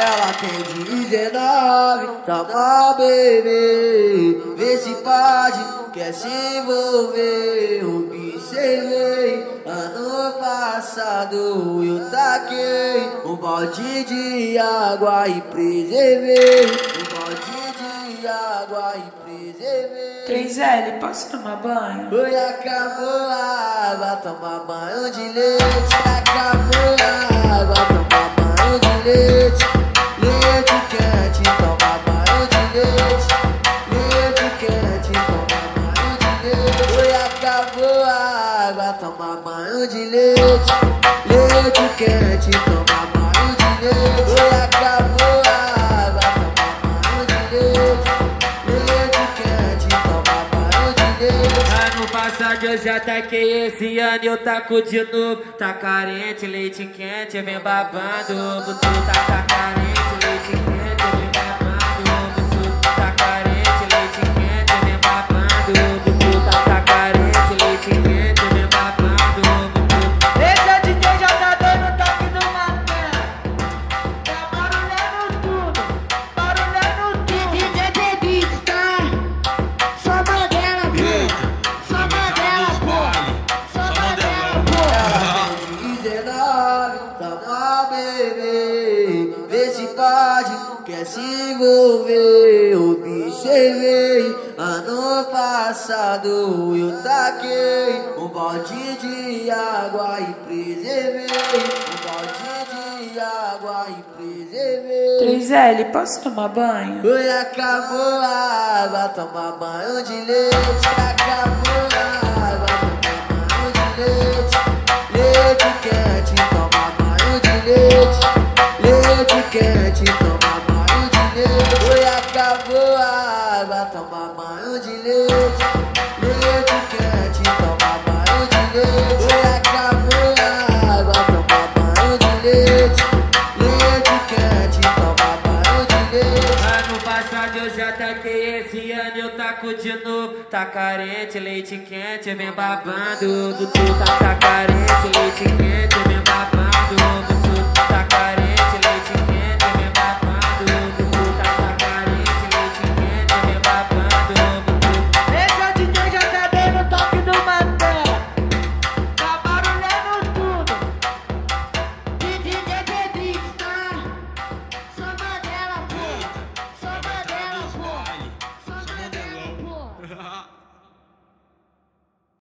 Ela tem 19, toma bebê Vê se pode, quer se envolver. Observei, ano passado eu taquei Um balde de água e preservei Um balde de água e preservei. 3L, posso tomar banho? Oi, acabou a água, toma banho de leite Acabou acabou a água, toma banho de leite. Leite quente, toma banho de leite. Oi, acabou a água, toma banho de leite. Leite quente, toma banho de leite. Ano passado eu já taquei, esse ano eu taco de novo. Tá carente, leite quente, vem babando. Tu tá, tá carente, Quer se envolver Observei, ano passado eu taquei Um balde de água e preservei Um balde de água e preservei 3L, posso tomar banho? Oi, acabou a água, toma banho de leite Acabou água, toma banho de leite Leite quente, toma banho de leite Oi, acabou a água, toma banho de leite Leite quente, toma banho de leite Ano passado eu já taquei, esse ano eu taco de novo. Tá carente, leite quente, vem babando. Tu tá